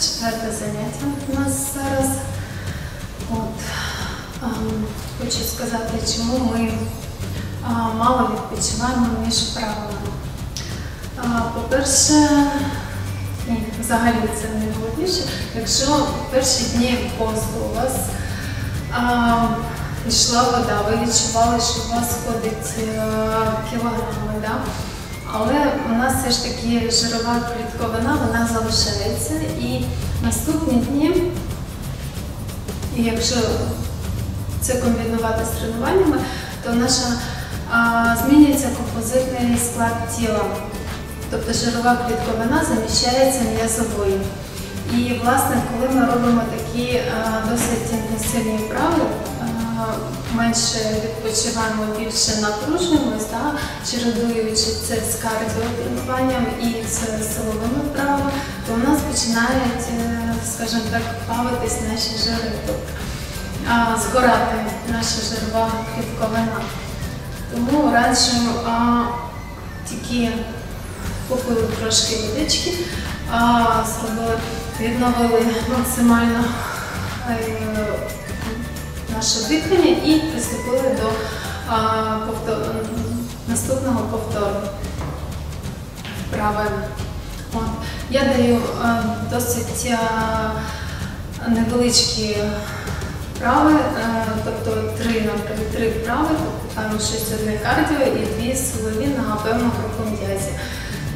четверте заняття у нас зараз. От, ем, хочу сказати, чому ми а, мало відпочиваємо між правилами. По-перше, взагалі це найголовніше, якщо в перші дні посту у вас а, йшла вода, ви відчували, що у вас ходить е, кілограми, да? Але у нас все ж таки жирова клітковина, вона залишається і наступні дні, якщо це комбінувати з тренуваннями, то наша а, змінюється композитний склад тіла. Тобто жирова клітковина заміщається м'язовою. І, власне, коли ми робимо такі а, досить інтенсивні вправи, менше відпочиваємо, більше напружуємось, да, чередуючи це з кардіотренуванням і з силовими вправами, то у нас починають, е, скажімо так, плавитись наші жири, тобто згорати наша жирова клітковина. Тому раджу тільки попили трошки водички, зробили, відновили максимально е, наше дихання і приступили до а, повтор- наступного повтору вправи. Я даю а, досить а, невеличкі вправи, тобто три, наприклад, три вправи, тобто там щось одне кардіо і дві силові на певну групу м'язі.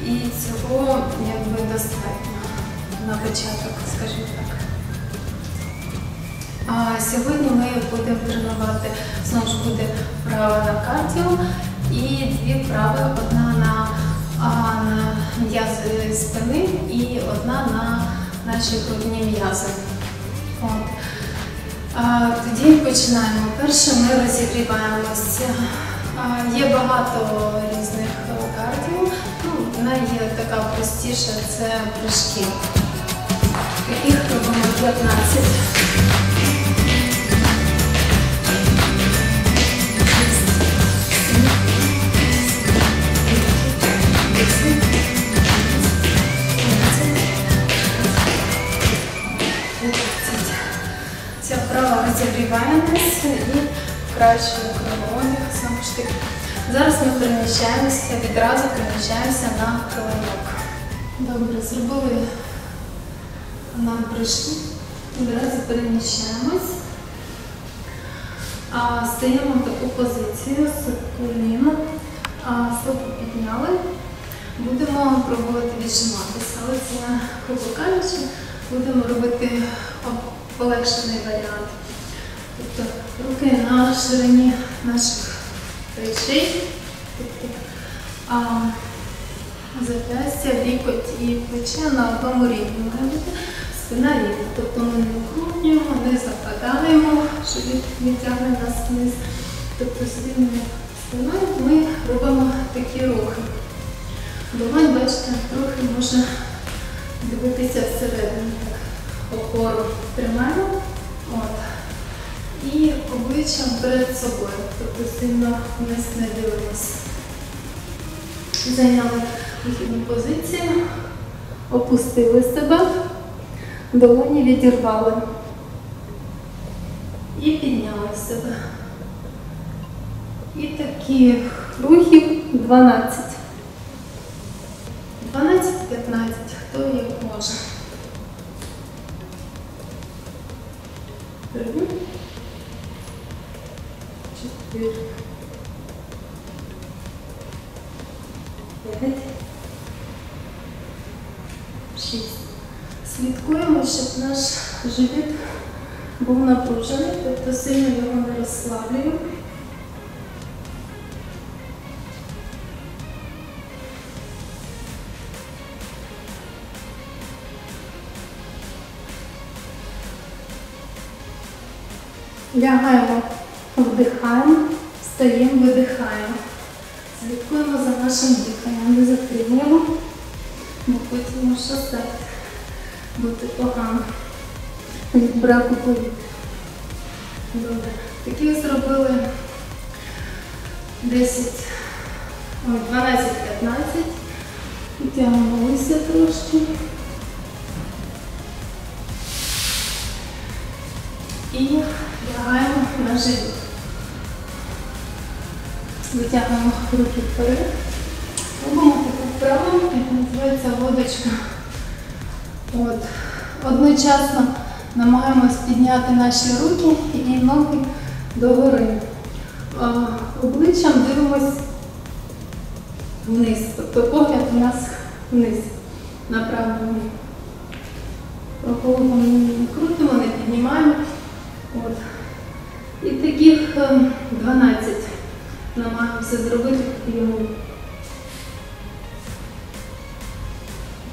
І цього якби достатньо на початок, скажімо так. А сьогодні ми будемо тренувати, знову ж буде вправа на кардіо і дві вправи, одна на, на м'язи спини і одна на наші грудні м'язи. Тоді починаємо. Перше ми розігріваємося. Є багато різних е, кардіо. Ну, Вона є така простіша, це прыжки. Яких робимо 15. Ця вправа розігріває нас і покращує кровообіг, знову ж таки. Зараз ми переміщаємося, відразу переміщаємося на килимок. Добре, зробили нам прийшли. Відразу переміщаємось. А, стаємо в таку позицію з коліна, стопу підняли. Будемо пробувати віджиматися, але це, кажучи, будемо робити полегшений варіант. Тобто руки на ширині наших плечей, тобто, а, зап'ястя, лікоть і плече на одному рівні має бути, спина рівна. Тобто ми не укрупнюємо, не западаємо, що від- відтягне нас вниз. Тобто з спиною ми робимо такі рухи. Долонь, бачите, трохи може дивитися всередину. Опору тримаємо. От. І обличчям перед собою. Тобто сильно вниз не дивимося. Зайняли вихідну позицію, опустили себе, долоні відірвали. І підняли себе. І таких рухів 12. 12-15, хто як може. Три. Чотири. П'ять. Шість. Слідкуємо, щоб наш живіт був напружений, тобто сильно його не розслаблюємо. Лягаємо, вдихаємо, встаємо, видихаємо. Слідкуємо за нашим диханням, не затримуємо, бо потім може так бути погано від браку повітря. Добре. Такі зробили 10, ой, 12-15. Підтягнулися трошки. Руки вперед. Робимо таку вправу, яка називається водочка. От. Одночасно намагаємось підняти наші руки і ноги догори. Обличчям дивимось вниз. Тобто погляд у нас вниз направлений. Голову не крутимо, не піднімаємо. От. І таких е, 12 намагаємося зробити йому.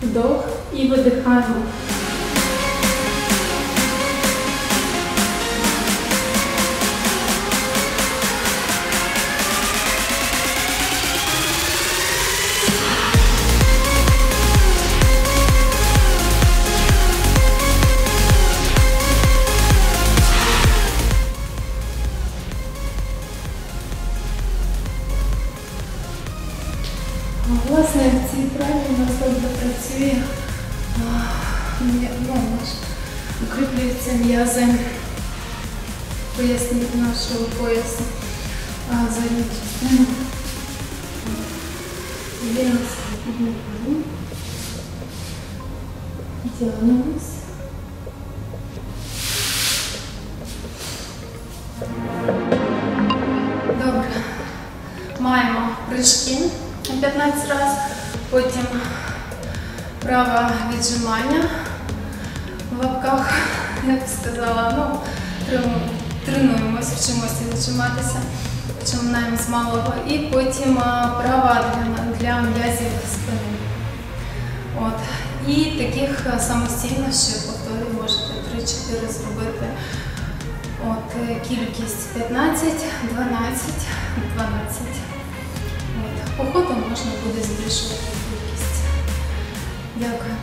Вдох і видихаємо. Власне, в цій вправі у нас добре працює, ну, наш, укріплюються м'язи поясні нашого поясу, частину. Тягнемось. Добре. Маємо прыжки 15 разів, потім праве віджимання в лапках, як сказала, ну, тренуємо- тренуємося, вчимося віджиматися, починаємо з малого, і потім права для, для м'язів спини. От. І таких самостійно ще повторюю, можете 3-4 зробити. От, кількість 15, 12, 12. От. По можна буде збільшувати кількість. Дякую.